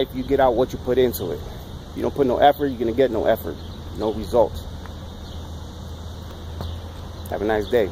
If you get out what you put into it. If you don't put no effort, you're going to get no effort, no results. Have a nice day.